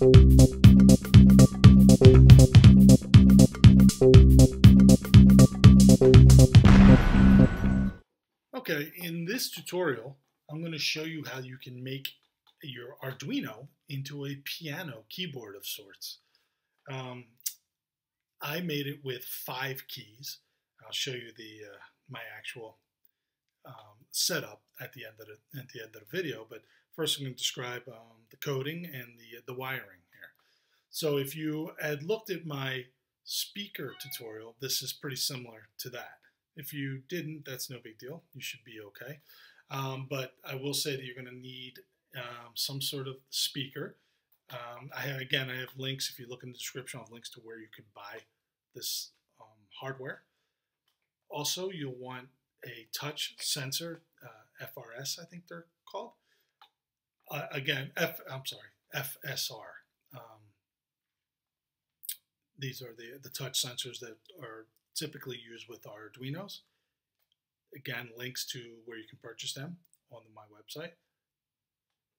Okay, in this tutorial, I'm going to show you how you can make your Arduino into a piano keyboard of sorts. Um, I made it with five keys. I'll show you the uh, my actual um, setup at the end of the at the end of the video. But first, I'm going to describe um, the coding and the the wiring here. So if you had looked at my speaker tutorial, this is pretty similar to that. If you didn't, that's no big deal. You should be okay. Um, but I will say that you're going to need um, some sort of speaker. Um, I have, again, I have links. If you look in the description, I have links to where you can buy this um, hardware. Also, you'll want a touch sensor, uh, FRS, I think they're called. Uh, again, F, I'm sorry, FSR. Um, these are the, the touch sensors that are typically used with our Arduinos. Again, links to where you can purchase them on my website.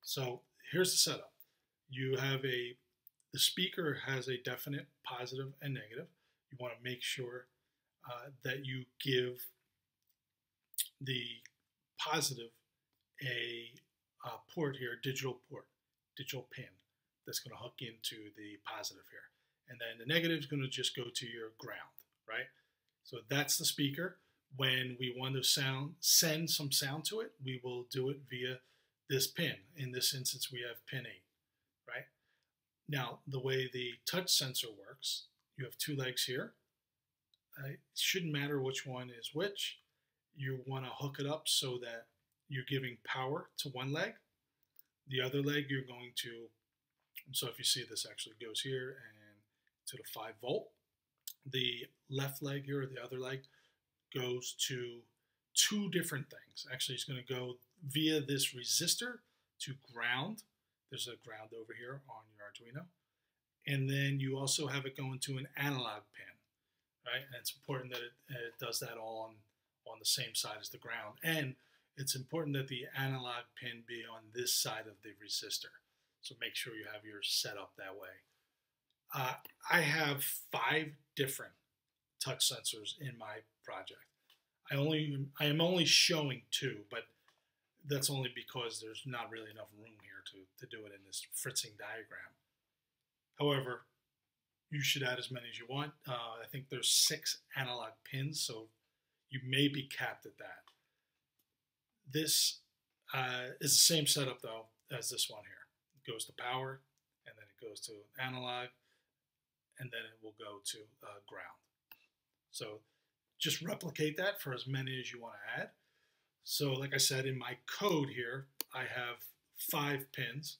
So here's the setup. You have a, the speaker has a definite positive and negative. You want to make sure uh, that you give the positive a uh, port here, digital port, digital pin that's going to hook into the positive here. And then the negative is going to just go to your ground, right? So that's the speaker. When we want to sound send some sound to it, we will do it via this pin. In this instance, we have pin 8, right? Now, the way the touch sensor works, you have two legs here. Uh, it shouldn't matter which one is which. You want to hook it up so that you're giving power to one leg. The other leg, you're going to, so if you see this actually goes here and to the 5 volt the left leg here, or the other leg, goes to two different things. Actually, it's going to go via this resistor to ground. There's a ground over here on your Arduino. And then you also have it going to an analog pin, right? And it's important that it, it does that all on, on the same side as the ground. And it's important that the analog pin be on this side of the resistor. So make sure you have yours set up that way. Uh, I have five different touch sensors in my project. I only I am only showing two, but that's only because there's not really enough room here to, to do it in this fritzing diagram. However, you should add as many as you want. Uh, I think there's six analog pins, so you may be capped at that. This uh, is the same setup though as this one here. It goes to power, and then it goes to analog, and then it will go to uh, ground. So just replicate that for as many as you want to add. So like I said, in my code here, I have five pins.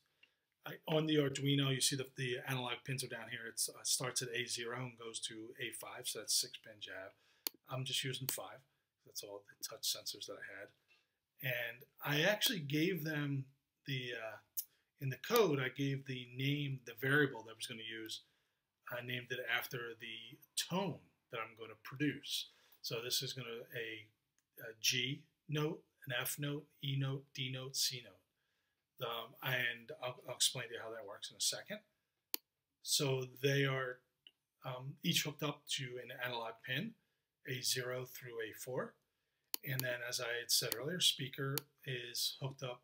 I, on the Arduino, you see the, the analog pins are down here. It uh, starts at A0 and goes to A5, so that's six pin jab. I'm just using five. That's all the touch sensors that I had. And I actually gave them the, uh, in the code, I gave the name, the variable that I was going to use I named it after the tone that I'm going to produce. So this is going to a, a G note, an F note, E note, D note, C note. Um, and I'll, I'll, explain to you how that works in a second. So they are um, each hooked up to an analog pin, A0 through A4. And then, as I had said earlier, speaker is hooked up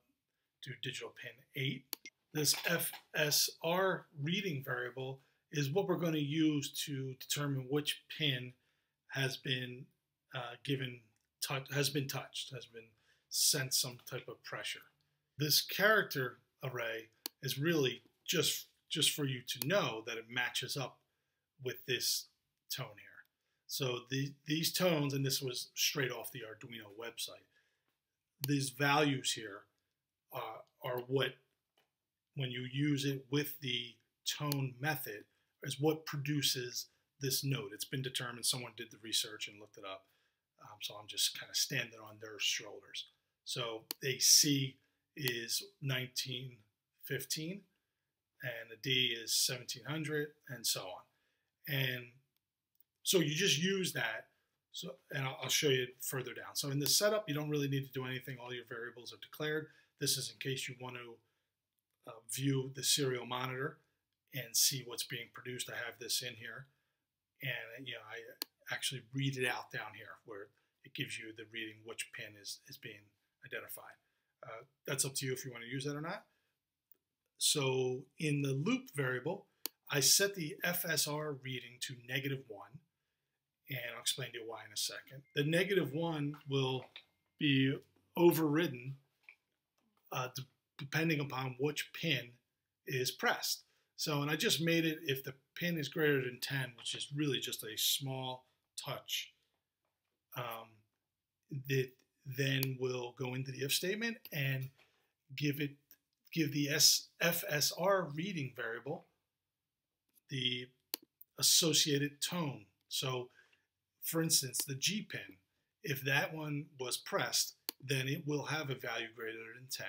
to digital pin 8. This FSR reading variable is what we're going to use to determine which pin has been uh, given touch, has been touched, has been sent some type of pressure. This character array is really just just for you to know that it matches up with this tone here. So the, these tones, and this was straight off the Arduino website, these values here uh, are what, when you use it with the tone method, is what produces this note. It's been determined. Someone did the research and looked it up. Um, so I'm just kind of standing on their shoulders. So a C is 1915 and a D is 1700 and so on. And so you just use that. So, and I'll, show you further down. So in the setup, you don't really need to do anything. All your variables are declared. This is in case you want to uh, view the serial monitor and see what's being produced. I have this in here, and you know I actually read it out down here where it gives you the reading which pin is is being identified. Uh, that's up to you if you want to use that or not. So in the loop variable, I set the FSR reading to negative one, and I'll explain to you why in a second. The negative one will be overridden uh, depending upon which pin is pressed. So, and I just made it if the pin is greater than 10, which is really just a small touch, um, that then will go into the if statement and give it give the S, FSR reading variable the associated tone. So, for instance, the G pin, if that one was pressed, then it will have a value greater than 10,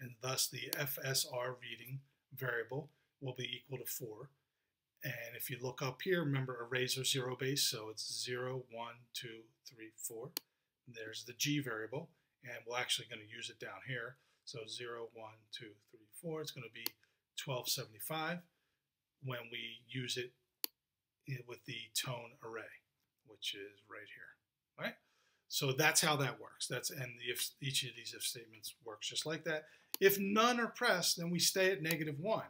and thus the FSR reading variable will be equal to 4. And if you look up here, remember arrays are zero base, so it's 0, 1, 2, 3, 4. There's the G variable, and we're actually going to use it down here. So 0, 1, 2, 3, 4. It's going to be 1275 when we use it eh, with the tone array, which is right here, right? So that's how that works. That's and if each of these if statements works just like that. If none are pressed, then we stay at negative one.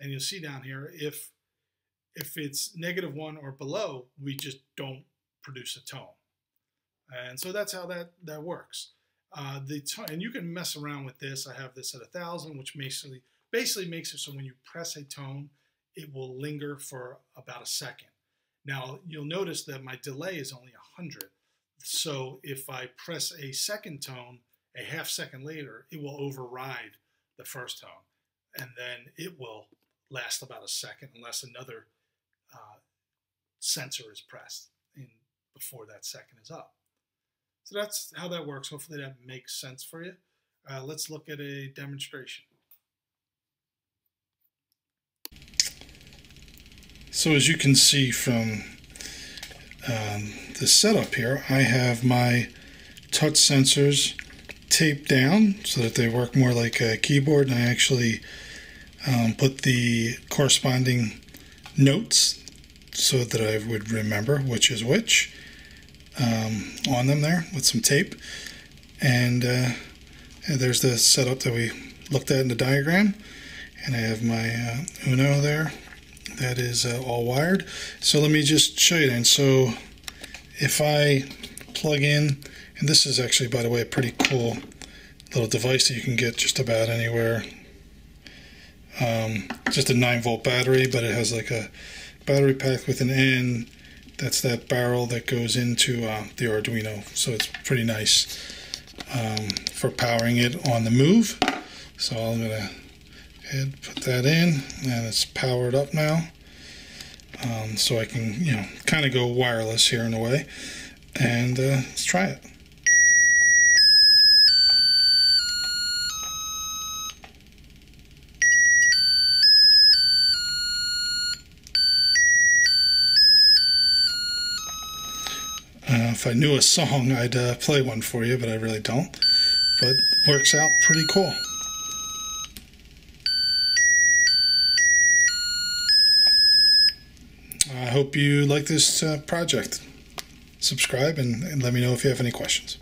And you'll see down here, if if it's negative one or below, we just don't produce a tone. And so that's how that, that works. Uh, the and you can mess around with this. I have this at a thousand, which basically basically makes it so when you press a tone, it will linger for about a second. Now you'll notice that my delay is only 100. So if I press a second tone a half second later, it will override the first tone. And then it will last about a second unless another uh, sensor is pressed in, before that second is up. So that's how that works. Hopefully that makes sense for you. Uh, let's look at a demonstration. So as you can see from um, the setup here, I have my touch sensors taped down so that they work more like a keyboard. And I actually um, put the corresponding notes so that I would remember which is which um, on them there with some tape. And, uh, and, there's the setup that we looked at in the diagram. And I have my uh, Uno there that is uh, all wired. So let me just show you then. So if I plug in, and this is actually, by the way, a pretty cool little device that you can get just about anywhere. Um, just a 9 volt battery, but it has like a battery pack with an N. That's that barrel that goes into uh, the Arduino. So it's pretty nice um, for powering it on the move. So I'm going to put that in and it's powered up now um, so I can you know kind of go wireless here in a way and uh, let's try it Uh, if I knew a song, I'd uh, play one for you, but I really don't. But it works out pretty cool. Hope you like this uh, project. Subscribe and, and let me know if you have any questions.